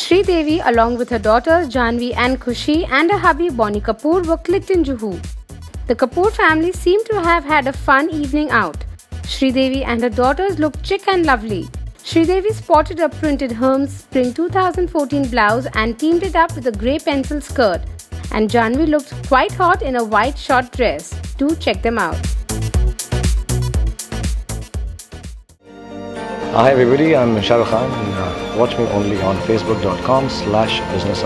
Sridevi, along with her daughters Jahanavi and Khushi, and her hubby Boney Kapoor, were clicked in Juhu. The Kapoor family seemed to have had a fun evening out. Sridevi and her daughters looked chic and lovely. Sridevi spotted a printed Hermes Spring 2014 blouse and teamed it up with a grey pencil skirt. And Jahanavi looked quite hot in a white short dress. Do check them out. Hi everybody, I'm Shahrukh Khan and uh, watch me only on facebook.com slash business.